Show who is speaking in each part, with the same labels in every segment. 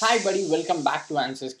Speaker 1: Hi, buddy, welcome back to Answers.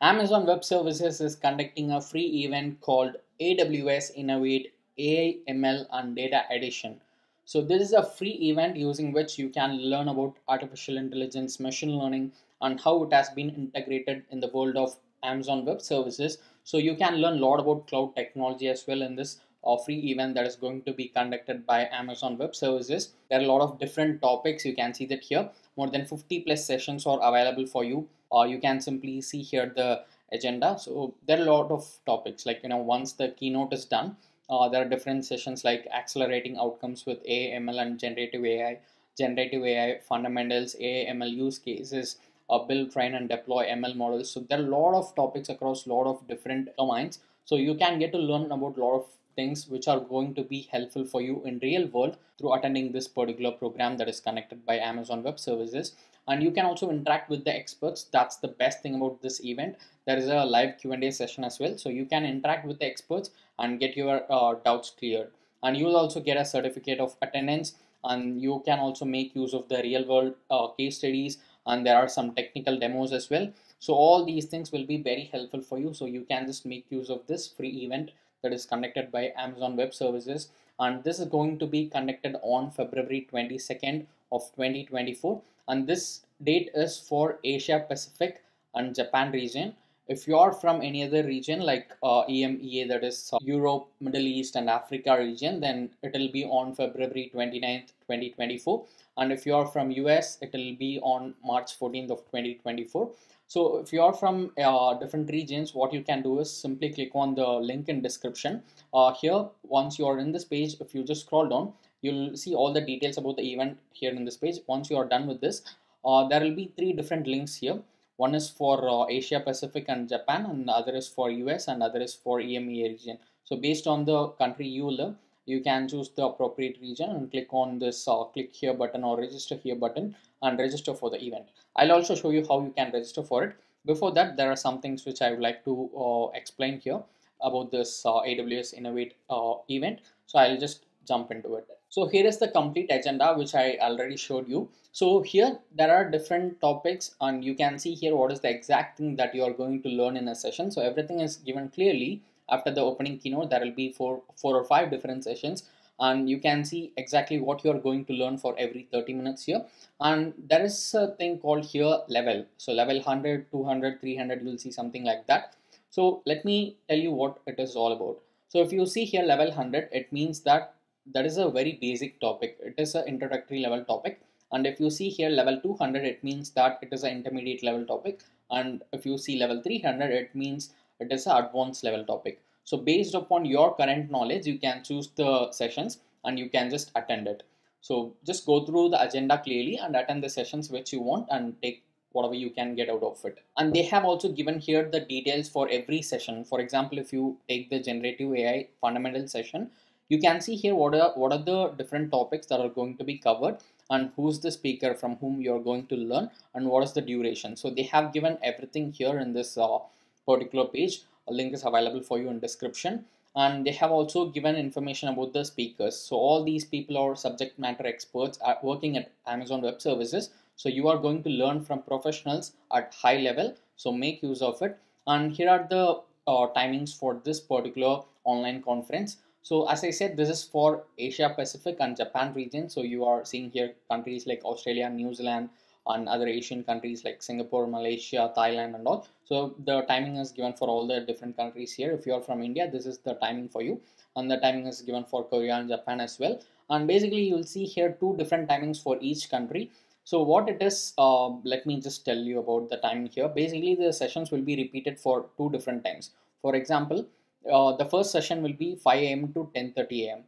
Speaker 1: Amazon Web Services is conducting a free event called AWS Innovate AI, ML, and Data Edition. So, this is a free event using which you can learn about artificial intelligence, machine learning, and how it has been integrated in the world of Amazon Web Services. So, you can learn a lot about cloud technology as well in this uh, free event that is going to be conducted by Amazon Web Services. There are a lot of different topics. You can see that here. More than 50 plus sessions are available for you. Uh, you can simply see here the agenda. So there are a lot of topics. Like you know, once the keynote is done, uh, there are different sessions like accelerating outcomes with AML and generative AI, generative AI fundamentals, AML use cases, uh, build, train, and deploy ML models. So there are a lot of topics across a lot of different domains. So you can get to learn about a lot of things which are going to be helpful for you in real world through attending this particular program that is connected by Amazon Web Services. And you can also interact with the experts. That's the best thing about this event. There is a live Q&A session as well. So you can interact with the experts and get your uh, doubts cleared. And you will also get a certificate of attendance. And you can also make use of the real world uh, case studies. And there are some technical demos as well. So all these things will be very helpful for you. So you can just make use of this free event that is conducted by Amazon Web Services. And this is going to be conducted on February 22nd of 2024 and this date is for Asia Pacific and Japan region. If you are from any other region like uh, EMEA that is Europe, Middle East and Africa region then it will be on February 29th 2024 and if you are from US it will be on March 14th of 2024 so if you are from uh, different regions, what you can do is simply click on the link in description. Uh, here, once you are in this page, if you just scroll down, you'll see all the details about the event here in this page. Once you are done with this, uh, there will be three different links here. One is for uh, Asia Pacific and Japan, and the other is for US, and other is for EMEA region. So based on the country you live, you can choose the appropriate region and click on this uh, click here button or register here button and register for the event. I'll also show you how you can register for it. Before that, there are some things which I would like to uh, explain here about this uh, AWS Innovate uh, event. So I'll just jump into it. So here is the complete agenda which I already showed you. So here there are different topics and you can see here what is the exact thing that you are going to learn in a session. So everything is given clearly after the opening keynote there will be four, four or five different sessions and you can see exactly what you are going to learn for every 30 minutes here. And there is a thing called here level. So level 100 200 300 you'll see something like that. So let me tell you what it is all about. So if you see here level 100 it means that that is a very basic topic. It is an introductory level topic. And if you see here level 200 it means that it is an intermediate level topic. And if you see level 300 it means it is an advanced level topic so based upon your current knowledge, you can choose the sessions and you can just attend it. So just go through the agenda clearly and attend the sessions which you want and take whatever you can get out of it. And they have also given here the details for every session. For example, if you take the generative AI fundamental session, you can see here what are what are the different topics that are going to be covered and who's the speaker from whom you're going to learn and what is the duration. So they have given everything here in this uh, particular page. A link is available for you in description. And they have also given information about the speakers. So all these people are subject matter experts are working at amazon web services. So you are going to learn from professionals at high level. So make use of it. And here are the uh, timings for this particular online conference. So as i said this is for asia pacific and japan region. So you are seeing here countries like australia new zealand and other Asian countries like Singapore, Malaysia, Thailand, and all. So the timing is given for all the different countries here. If you are from India, this is the timing for you, and the timing is given for Korea and Japan as well. And basically, you'll see here two different timings for each country. So what it is, uh, let me just tell you about the timing here. Basically, the sessions will be repeated for two different times. For example, uh, the first session will be 5 a.m. to 10:30 a.m.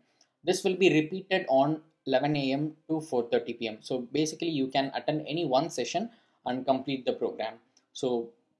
Speaker 1: This will be repeated on 11 a.m. to 4:30 p.m. So basically, you can attend any one session and complete the program. So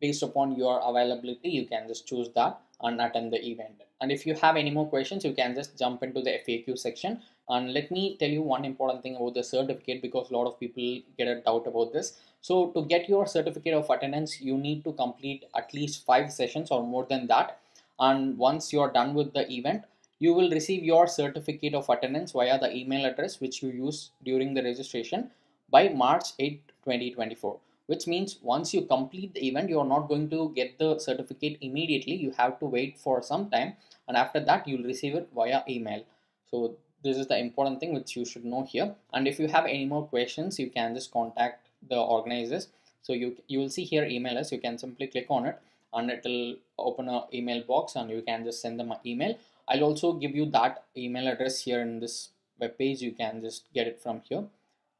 Speaker 1: based upon your availability, you can just choose that and attend the event. And if you have any more questions, you can just jump into the FAQ section. And let me tell you one important thing about the certificate because a lot of people get a doubt about this. So to get your certificate of attendance, you need to complete at least five sessions or more than that. And once you're done with the event, you will receive your certificate of attendance via the email address which you use during the registration by March 8, 2024. Which means once you complete the event, you're not going to get the certificate immediately. You have to wait for some time and after that you'll receive it via email. So this is the important thing which you should know here. And if you have any more questions, you can just contact the organizers. So you, you will see here email us, you can simply click on it and it will open a email box and you can just send them an email. I'll also give you that email address here in this web page. You can just get it from here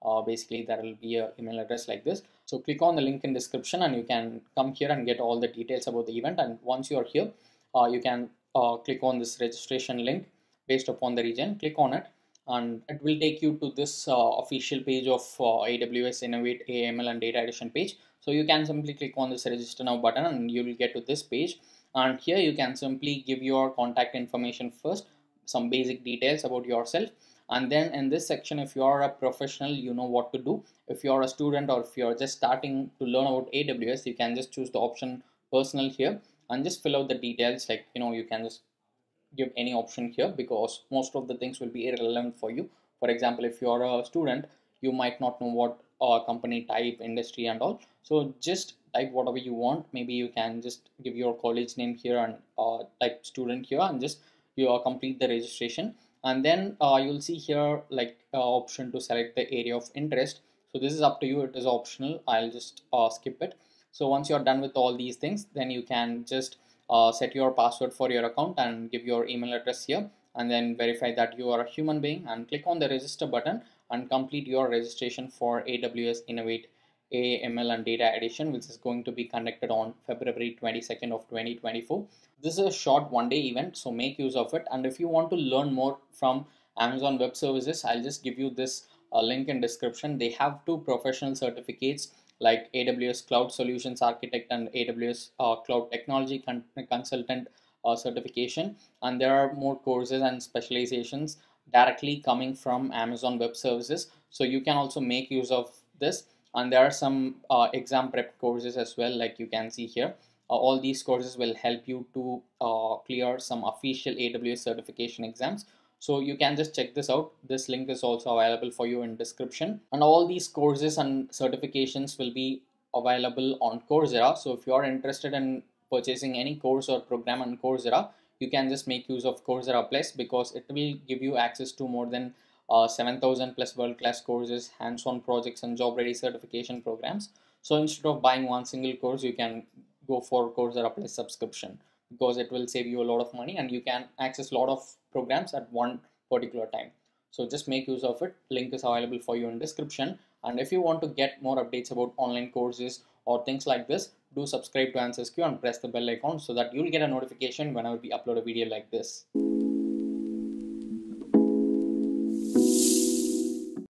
Speaker 1: uh, basically there will be a email address like this so click on the link in description and you can come here and get all the details about the event. And once you're here uh, you can uh, click on this registration link based upon the region. Click on it and it will take you to this uh, official page of uh, AWS Innovate AML and Data Edition page. So you can simply click on this register now button and you will get to this page. And here you can simply give your contact information first some basic details about yourself and then in this section if you are a professional you know what to do. If you are a student or if you are just starting to learn about aws you can just choose the option personal here and just fill out the details. Like you know you can just give any option here because most of the things will be irrelevant for you. For example if you are a student you might not know what uh, company type industry and all. So just type whatever you want. Maybe you can just give your college name here and uh, type student here and just you uh, complete the registration and then uh, you'll see here like uh, option to select the area of interest. So this is up to you. It is optional. I'll just uh, skip it. So once you're done with all these things then you can just uh, set your password for your account and give your email address here. And then verify that you are a human being and click on the register button and complete your registration for aws innovate AML and data edition which is going to be conducted on February 22nd of 2024. This is a short one day event so make use of it and if you want to learn more from Amazon Web Services I'll just give you this uh, link in description. They have two professional certificates like AWS Cloud Solutions Architect and AWS uh, Cloud Technology Con Consultant uh, certification and there are more courses and specializations directly coming from Amazon Web Services so you can also make use of this and there are some uh, exam prep courses as well like you can see here. Uh, all these courses will help you to uh, clear some official AWS certification exams. So you can just check this out. This link is also available for you in description. And all these courses and certifications will be available on Coursera. So if you are interested in purchasing any course or program on Coursera you can just make use of Coursera Plus because it will give you access to more than uh, 7000 plus world class courses, hands on projects, and job ready certification programs. So instead of buying one single course, you can go for Coursera Plus subscription because it will save you a lot of money and you can access a lot of programs at one particular time. So just make use of it. Link is available for you in description. And if you want to get more updates about online courses or things like this, do subscribe to AnswersQ and press the bell icon so that you'll get a notification whenever we upload a video like this.